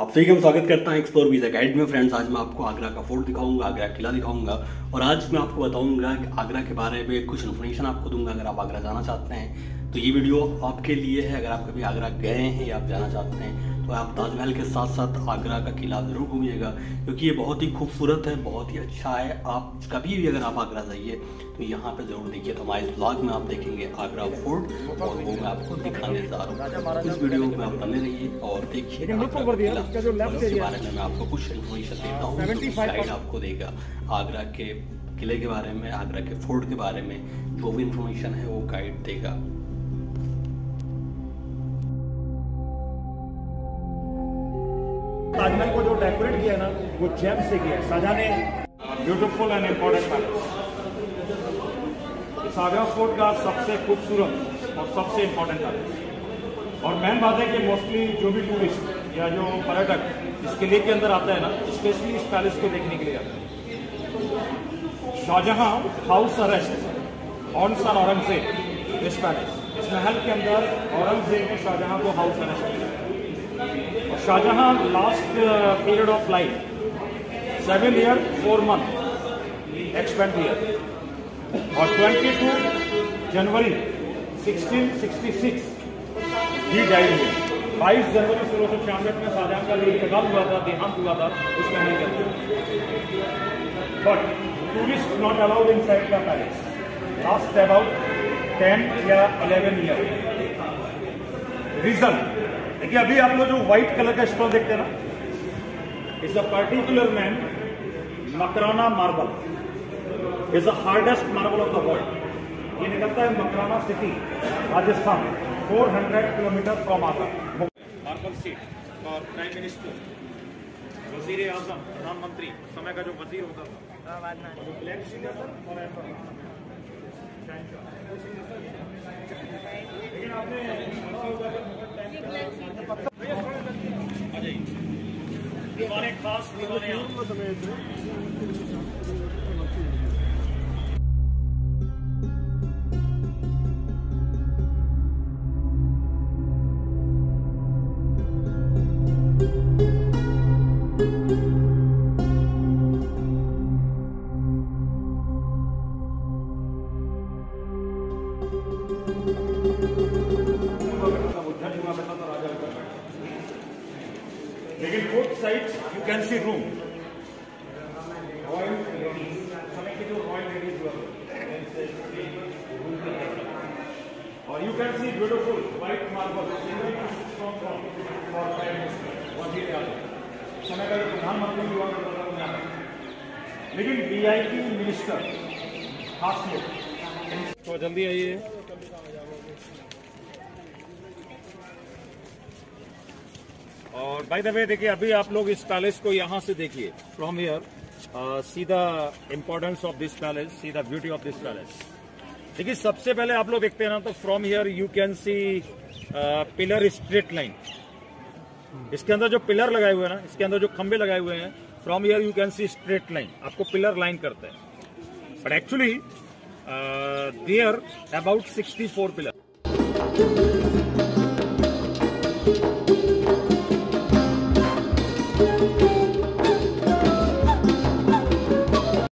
आप सभी का स्वागत करता हूँ एक्सप्लोर वीज़ा गाइड में। फ्रेंड्स आज मैं आपको आगरा का फोर्ट दिखाऊँगा, आगरा किला दिखाऊँगा और आज मैं आपको बताऊँगा आगरा के बारे में कुछ इन्फॉर्मेशन आपको दूँगा अगर आप आगरा जाना चाहते हैं। तो ये वीडियो आपके लिए है। अगर आप कभी आगरा गए हैं या आप जाना चाहते हैं तो आप ताजमहल के साथ साथ आगरा का किला ज़रूर घूमिएगा क्योंकि ये बहुत ही खूबसूरत है बहुत ही अच्छा है। आप कभी भी अगर आप आगरा जाइए तो यहाँ पे ज़रूर देखिए। तो हमारे ब्लॉग में आप देखेंगे आगरा फोर्ट और वो मैं आपको दिखाने जा रहा हूँ। इस वीडियो में आप बने रहिए और देखिए उसके बारे में मैं आपको कुछ इन्फॉर्मेशन देता हूँ गाइड आपको देगा। आगरा के किले के बारे में आगरा के फोर्ट के बारे में जो भी इन्फॉर्मेशन है वो गाइड देगा। ताजमहल को जो डेकोरेट किया है ना, वो जेम से किया है। शाहजहां ने ब्यूटीफुल एंड इम्पोर्टेंट पैलेस सागरा फोर्ट का सबसे खूबसूरत और सबसे इम्पोर्टेंट पैलेस और मेन बात है कि मोस्टली जो भी टूरिस्ट या जो पर्यटक इस किले के अंदर आता है ना स्पेशली इस पैलेस को देखने के लिए आता है। Shahjahan house arrest on son Aurangzeb इस पैलेस इस महल के अंदर औरंगज़ेब ने शाहजहां को हाउस अरेस्ट किया। और Shahjahan last period of life seven year four month expend year और 22 जनवरी 1666 ही डाइड हुए बाईस जनवरी सोलह सौ छियानवे में शाहजहां का जो इंतकाल हुआ था? देहांत हुआ था? उस महल के अंदर but tourist not allowed inside the palace last about ten या अलेवन ईयर रीजन देखिए अभी आप लोग जो व्हाइट कलर का स्टोन देखते हैं ना is a particular man Makrana marble is the hardest marble of the world ये निकलता है Makrana city Rajasthan 400 kilometre from Agra marble seat और प्राइम मिनिस्टर वज़ीर आज़म प्रधानमंत्री समय का जो वज़ीर होता था। जो ब्लैक सीट है सर और लेकिन आपने आ जाइए दीवाने खास दीवाने आप लेकिन both sides you can see room royal ladies समय की जो रॉयल लेडीज़ हुआ और you can see beautiful white marble समय का प्रधानमंत्री हुआ करता था वो यहाँ पे। लेकिन मिनिस्टर खास लोग तो जल्दी आइए। और बाय द वे देखिए, अभी आप लोग इस पैलेस को यहाँ से देखिए। From here see the importance of this palace see the beauty of this palace देखिए, सबसे पहले आप लोग देखते हैं ना तो from here you can see pillar straight line इसके अंदर जो पिलर लगाए हुए हैं ना, इसके अंदर जो खंबे लगाए हुए हैं from here you can see straight line आपको पिलर लाइन करते हैं। But actually there about 64 pillar